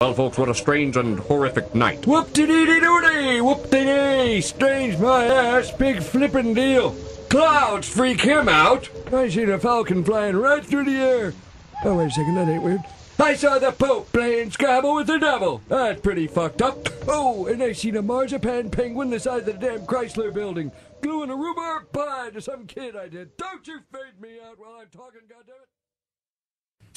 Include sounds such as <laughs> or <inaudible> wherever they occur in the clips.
Well, folks, what a strange and horrific night. Whoop-de-dee-dee-doo-dee! Whoop-de-dee! Strange my ass, big flippin' deal. Clouds freak him out. I seen a falcon flying right through the air. Oh, wait a second, that ain't weird. I saw the Pope playing Scrabble with the devil. That's pretty fucked up. Oh, and I seen a marzipan penguin the size of the damn Chrysler building, gluing a rhubarb pie to some kid I did. Don't you fade me out while I'm talking, goddammit.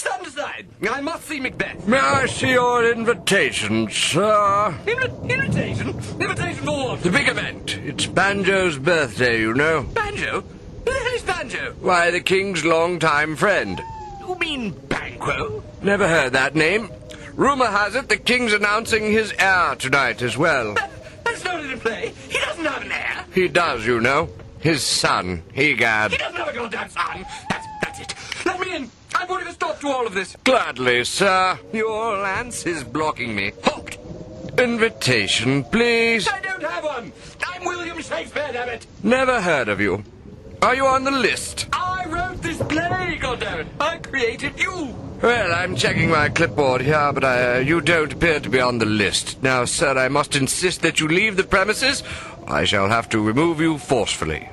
Stand aside. I must see Macbeth. May I see your invitation, sir? Invi- invitation? Invitation for what? The big event. It's Banjo's birthday, you know. Banjo? Who the hell is Banjo? Why, the king's longtime friend. You mean Banquo? Never heard that name. Rumor has it the king's announcing his heir tonight as well. That, that's not in a play. He doesn't have an heir. He does, you know. His son, Egad. He doesn't have a goddamn son. That's, that's it. Let me in. I'm putting a stop to all of this. Gladly, sir. Your lance is blocking me. Halt! Invitation, please. I don't have one. I'm William Shakespeare, damn it. Never heard of you. Are you on the list? I wrote this play, goddammit. I created you. Well, I'm checking my clipboard here, but uh, you don't appear to be on the list. Now, sir, I must insist that you leave the premises. I shall have to remove you forcefully.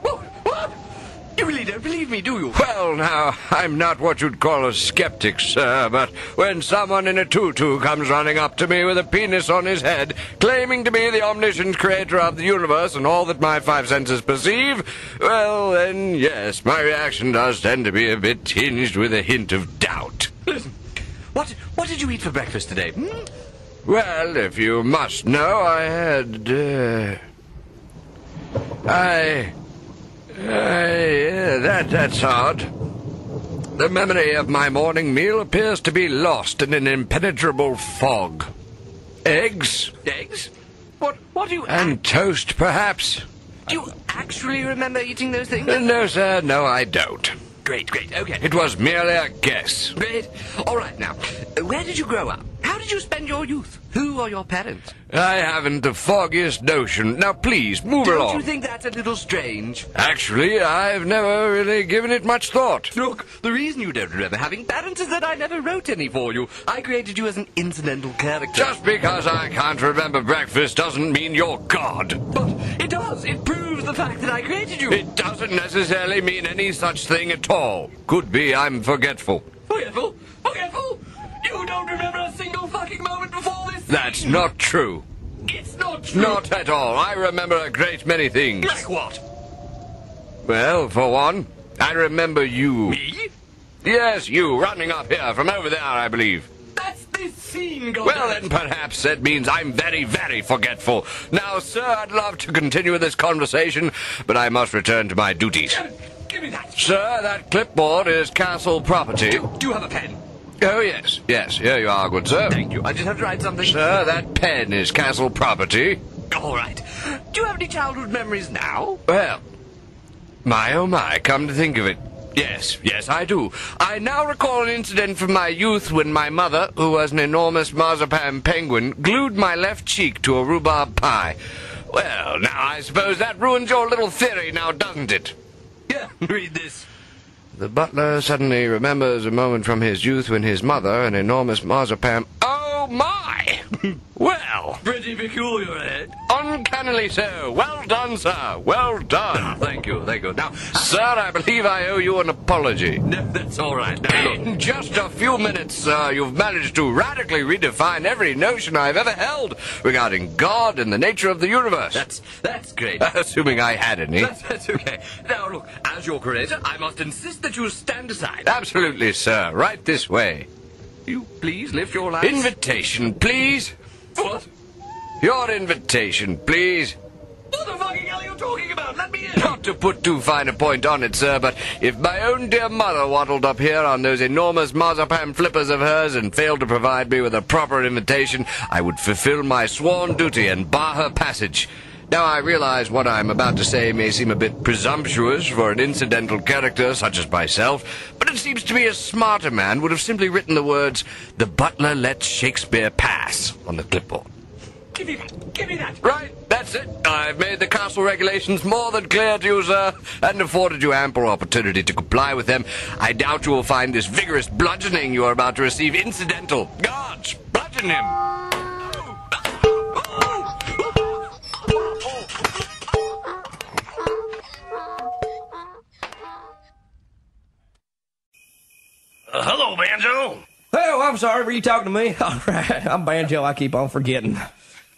What? What? You really don't believe me, do you? Well, now, I'm not what you'd call a skeptic, sir, but when someone in a tutu comes running up to me with a penis on his head, claiming to be the omniscient creator of the universe and all that my five senses perceive, well, then, yes, my reaction does tend to be a bit tinged with a hint of doubt. Listen. What, what did you eat for breakfast today? Hmm? Well, if you must know, I had, uh, I, yeah, that, that's odd. The memory of my morning meal appears to be lost in an impenetrable fog. Eggs Eggs? What, what do you... and toast, perhaps? do you actually remember eating those things? Uh, No, sir, no, I don't. Great, great, okay. It was merely a guess. Great. All right, now, uh, where did you grow up? Did you spend your youth? Who are your parents? I haven't the foggiest notion. Now, please, move along. Don't you think that's a little strange? Actually, I've never really given it much thought. Look, the reason you don't remember having parents is that I never wrote any for you. I created you as an incidental character. Just because I can't remember breakfast doesn't mean you're God. But it does. It proves the fact that I created you. It doesn't necessarily mean any such thing at all. Could be I'm. Forgetful? Forgetful? You don't remember a single fucking moment before this? That's not true. It's not true. Not at all. I remember a great many things. Like what? Well, for one, I remember you. Me? Yes, you, running up here from over there, I believe. That's this scene, God. Well, then perhaps that means I'm very, very forgetful. Now, sir, I'd love to continue this conversation, but I must return to my duties. Give me that. Sir, that clipboard is castle property. Do, do you have a pen? Oh, yes, yes, here you are, good sir. Thank you. I just have to write something. Sir, that pen is castle property. All right. Do you have any childhood memories now? Well, my oh my, come to think of it. Yes, yes, I do. I now recall an incident from my youth when my mother, who was an enormous marzipan penguin, glued my left cheek to a rhubarb pie. Well, now I suppose that ruins your little theory now, doesn't it? Yeah. <laughs> Read this. The butler suddenly remembers a moment from his youth when his mother, an enormous marzipan. Oh my! <laughs> well, Pretty peculiar, eh? Uncannily so. Well done, sir. Well done. Thank you. Thank you. Now, Sir, I believe I owe you an apology. no, that's all right. Now, look. In just a few minutes, sir, you've managed to radically redefine every notion I've ever held regarding God and the nature of the universe. That's that's great. <laughs> Assuming I had any. That's, that's okay. Now, look, as your curator, I must insist that you stand aside. Absolutely, sir. Right this way. You please lift your lance. Invitation, please. what? Your invitation, please. What the fucking hell are you talking about? Let me in. Not to put too fine a point on it, sir, but if my own dear mother waddled up here on those enormous marzipan flippers of hers and failed to provide me with a proper invitation, I would fulfill my sworn duty and bar her passage. Now I realize what I'm about to say may seem a bit presumptuous for an incidental character such as myself, but it seems to me a smarter man would have simply written the words, The butler lets Shakespeare pass, on the clipboard. Give me that. Give me that. Right, that's it. I've made the castle regulations more than clear to you, sir, and afforded you ample opportunity to comply with them. I doubt you will find this vigorous bludgeoning you are about to receive incidental. Guards, bludgeon him. Uh, hello, Banjo. Oh, I'm sorry. Were you talking to me? <laughs> All right. I'm Banjo. I keep on forgetting.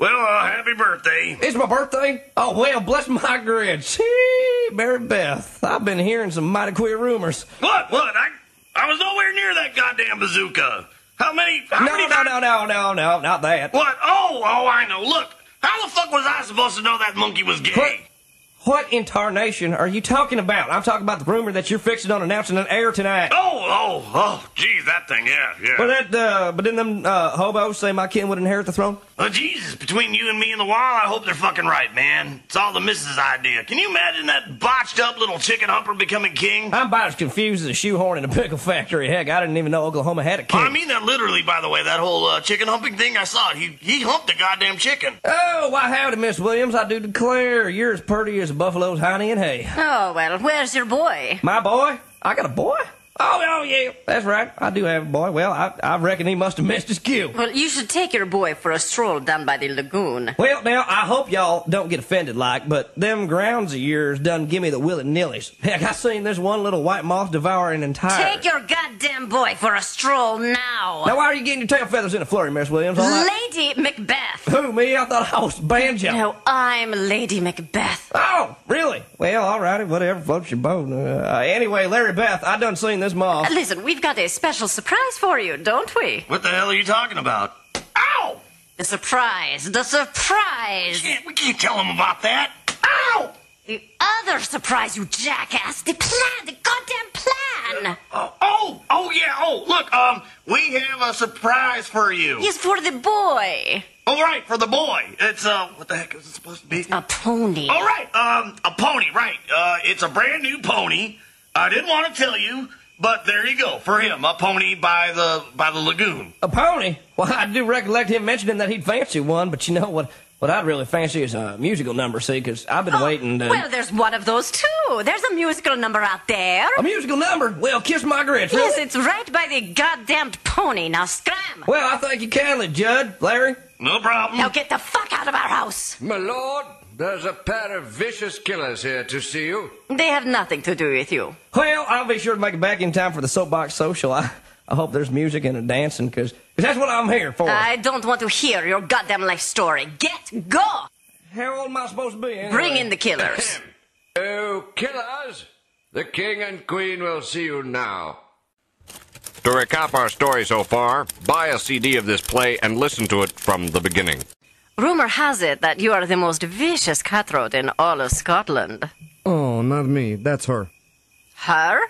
Well, uh, happy birthday. It's my birthday? Oh, well, bless my grits. <laughs> See, Mary Beth. I've been hearing some mighty queer rumors. What? What? I I was nowhere near that goddamn bazooka. How many? How No, many no, no, no, no, no, not that. What? Oh, oh, I know. Look, how the fuck was I supposed to know that monkey was gay? What? Incarnation are you talking about? I'm talking about the rumor that you're fixing on announcing an heir tonight. Oh, oh, oh, geez, that thing, yeah, yeah. Well, that, uh, but didn't them, uh, hobos say my kin would inherit the throne? Oh, Jesus, between you and me and the wall, I hope they're fucking right, man. It's all the missus' idea. Can you imagine that botched up little chicken humper becoming king? I'm about as confused as a shoehorn in a pickle factory. Heck, I didn't even know Oklahoma had a king. I mean that literally, by the way, that whole uh, chicken humping thing, I saw it. He, he humped a goddamn chicken. Oh, why howdy, Miss Williams. I do declare you're as pretty as a buffalo's honey and hay. Oh, well, where's your boy? My boy? I got a boy? Oh, oh yeah, that's right. I do have a boy. Well, I, I reckon he must have missed his cue. Well, you should take your boy for a stroll down by the lagoon. Well, now, I hope y'all don't get offended like, but them grounds of yours done give me the willy nillies. Heck, I seen this one little white moth devour an entire... Take your goddamn boy for a stroll now. Now, why are you getting your tail feathers in a flurry, Miss Williams? Right. Lady Macbeth. Who, me? I thought I was Banjo. No, I'm Lady Macbeth. Oh, really? Well, all righty, whatever floats your boat. Uh, anyway, Larry Beth, I done seen this moth. Listen, we've got a special surprise for you, don't we? What the hell are you talking about? Ow! The surprise, the surprise. Can't, we can't tell him about that. Ow! The other surprise, you jackass. The plan, the goddamn plan. Oh, oh, oh, yeah. Oh, look, um, we have a surprise for you. Is for the boy. All right, for the boy. It's, uh, what the heck is it supposed to be? A pony. All right, um, a pony, right. Uh, it's a brand new pony. I didn't want to tell you, but there you go, for him, a pony by the, by the lagoon. A pony? Well, I do recollect him mentioning that he'd fancy one, but you know what? What I'd really fancy is a musical number, see, because I've been oh, waiting to... Well, there's one of those too. There's a musical number out there. a musical number? Well, kiss my grits, Yes, really? it's right by the goddamned pony. Now scram. Well, I thank you kindly, Judd. Larry? No problem. Now get the fuck out of our house. My lord, there's a pair of vicious killers here to see you. They have nothing to do with you. Well, I'll be sure to make it back in time for the soapbox social. I, I hope there's music and a dancing, because that's what I'm here for. I don't want to hear your goddamn life story. Get go. How old am I supposed to be? Anyway? Bring in the killers. Oh, killers! The king and queen will see you now. To recap our story so far, buy a CD of this play and listen to it from the beginning. Rumor has it that you are the most vicious cutthroat in all of Scotland. Oh, not me. That's her. Her?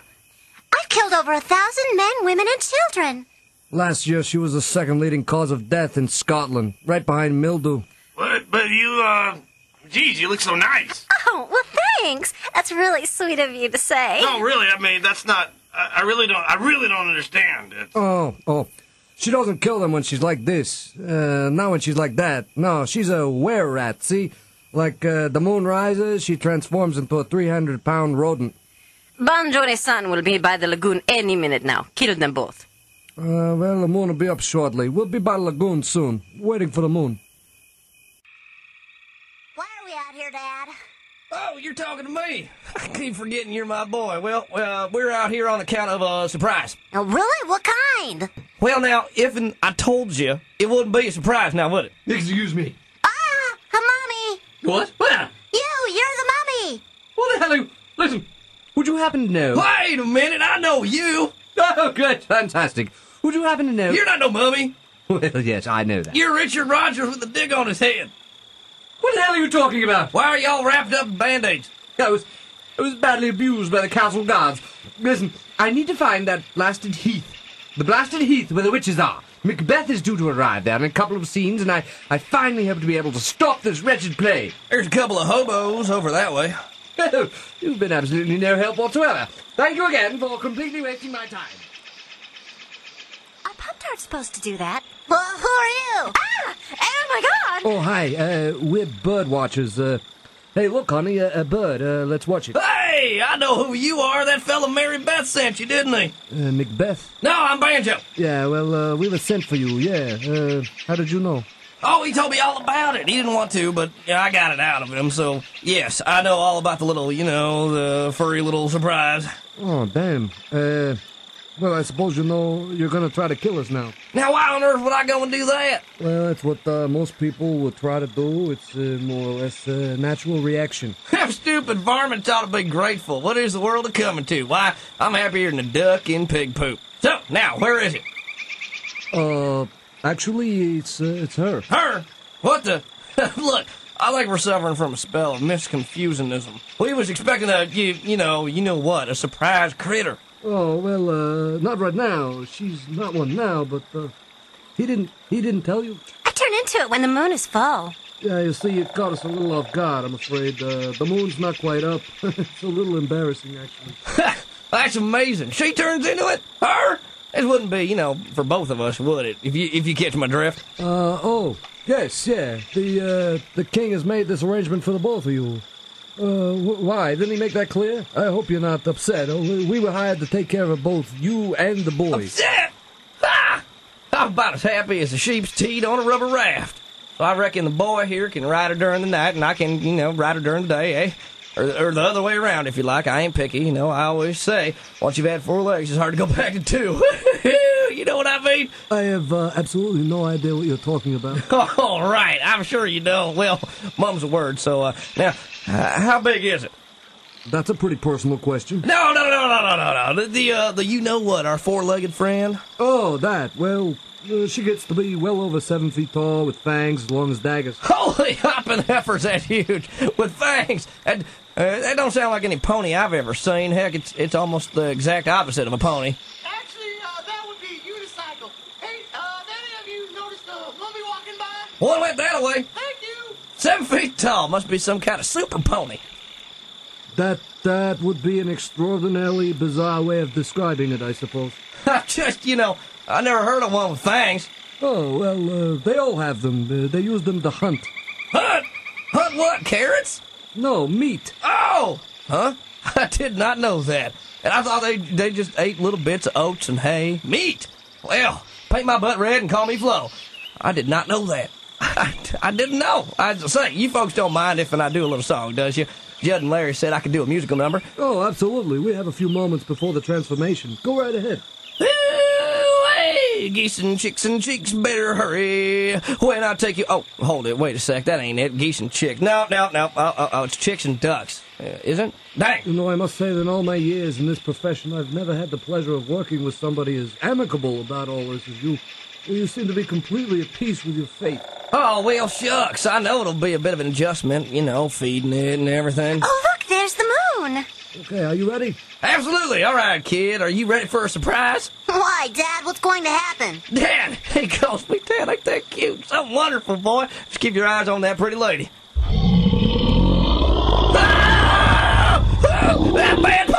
I've killed over a thousand men, women, and children. Last year, she was the second leading cause of death in Scotland, right behind mildew. But, but you, uh, geez, you look so nice. Oh, well, thanks. That's really sweet of you to say. No, really, I mean, that's not, I, I really don't, I really don't understand. It's, Oh, oh. She doesn't kill them when she's like this. Uh, not when she's like that. No, she's a were-rat, see? Like, uh, the moon rises, she transforms into a 300-pound rodent. Banjori's son will be by the lagoon any minute now. Kill them both. Uh, well, the moon will be up shortly. We'll be by the lagoon soon, waiting for the moon. Why are we out here, Dad? Oh, you're talking to me. <laughs> I keep forgetting you're my boy. Well, uh, we're out here on account of a surprise. Oh, really? What kind? Well, now, if I told you, it wouldn't be a surprise now, would it? Excuse me. Ah, a mommy. What? Where? You, you're the mummy. What the hell are you... Listen, would you happen to know... Wait a minute, I know you. <laughs> Oh, good. Fantastic. Would you happen to know... You're not no mummy. <laughs> Well, yes, I know that. You're Richard Rodgers with a dig on his head. What the hell are you talking about? Why are y'all wrapped up in band-aids? I was... I was badly abused by the castle guards. Listen, I need to find that blasted heath. The blasted heath where the witches are. Macbeth is due to arrive there in a couple of scenes, and I, I finally hope to be able to stop this wretched play. There's a couple of hobos over that way. <laughs> You've been absolutely no help whatsoever. Thank you again for completely wasting my time. Are Pop-Tarts supposed to do that? Well, who are you? Ah! Oh my god! Oh, hi. Uh, we're bird watchers. Uh, hey, look, honey, a, a bird. Uh, let's watch it. Hey, Hey, I know who you are. That fella Mary Beth sent you, didn't he? Uh, Macbeth? No, I'm Banjo. Yeah, well, uh, we were sent for you, yeah. Uh, how did you know? Oh, he told me all about it. He didn't want to, but yeah, I got it out of him. So, yes, I know all about the little, you know, the furry little surprise. Oh, damn. Uh, well, I suppose you know you're gonna try to kill us now. Now, why on earth would I go and do that? Well, that's what uh, most people would try to do. It's uh, more or less a natural reaction. <laughs> Them stupid varmints ought to be grateful. What is the world a coming to? Why, I'm happier than a duck in pig poop. So, now, where is it? Uh, actually, it's uh, it's her. Her? What the? <laughs> Look, I think we're suffering from a spell of misconfusionism. We was expecting a, you, you know, you know what, a surprise critter. Oh well, uh, not right now. She's not one now, but uh, he didn't he didn't tell you. I turn into it when the moon is full. Yeah, you see, it caught us a little off guard. I'm afraid uh, the moon's not quite up. <laughs> it's a little embarrassing, actually. <laughs> That's amazing. She turns into it? Her? It wouldn't be, you know, for both of us, would it? If you if you catch my drift. Uh oh, yes, yeah. The uh, the king has made this arrangement for the both of you. Uh, wh- why? Didn't he make that clear? I hope you're not upset. Oh, we we were hired to take care of both you and the boys. Upset? Ah! I'm about as happy as a sheep's teat on a rubber raft. So I reckon the boy here can ride her during the night, and I can, you know, ride her during the day, eh? Or, or the other way around, if you like. I ain't picky, you know. I always say, once you've had four legs, it's hard to go <laughs> back to two. <laughs> you know what I mean? I have uh, absolutely no idea what you're talking about. <laughs> All right, I'm sure you don't. Well, mum's a word, so uh, now, uh, how big is it? That's a pretty personal question. No, no, no, no, no, no, no. The, the, uh, the you know what, our four-legged friend. Oh, that. Well, uh, she gets to be well over seven feet tall with fangs as long as daggers. Holy <laughs> hopping heifers, that huge with fangs. And uh, that don't sound like any pony I've ever seen. Heck, it's it's almost the exact opposite of a pony. Actually, uh, that would be unicycle. Hey, uh, have any of you noticed a mummy walking by? One went that way. Thank you. Seven feet tall. Must be some kind of super pony. That that would be an extraordinarily bizarre way of describing it, I suppose. <laughs> Just you know, I never heard of one with fangs. Oh well, uh, they all have them. Uh, they use them to hunt. Hunt? Hunt what? Carrots? No meat. Oh, huh? <laughs> I did not know that. And I thought they they just ate little bits of oats and hay. Meat. Well, paint my butt red and call me Flo. I did not know that. <laughs> I, I didn't know. I say, you folks don't mind if and I do a little song, does you? Judd and Larry said I could do a musical number. Oh, absolutely. We have a few moments before the transformation. Go right ahead. Geese and chicks and cheeks, better hurry. When I take you. Oh, hold it. Wait a sec. That ain't it. Geese and chicks. No, no, no. Oh, oh, oh it's chicks and ducks. Uh, isn't? Dang. You know, I must say that in all my years in this profession, I've never had the pleasure of working with somebody as amicable about all this as you. You seem to be completely at peace with your fate. Oh, well, shucks. I know it'll be a bit of an adjustment, you know, feeding it and everything. Oh, look, there's the moon. Okay, are you ready? Absolutely. All right, kid. Are you ready for a surprise? Why, Dad? What's going to happen? Dad, <laughs> he calls me Dad. Ain't that cute? So wonderful, boy. Just keep your eyes on that pretty lady. Ah! Ah! That bad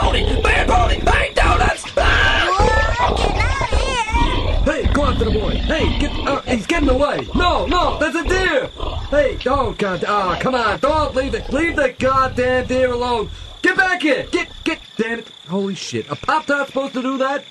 after the boy. Hey, get. Uh, he's getting away. No, no, that's a deer. Hey, don't, God. Ah, come on. Don't leave it. Leave the goddamn deer alone. Get back here. Get, get. Damn it. Holy shit. A pop tart supposed to do that?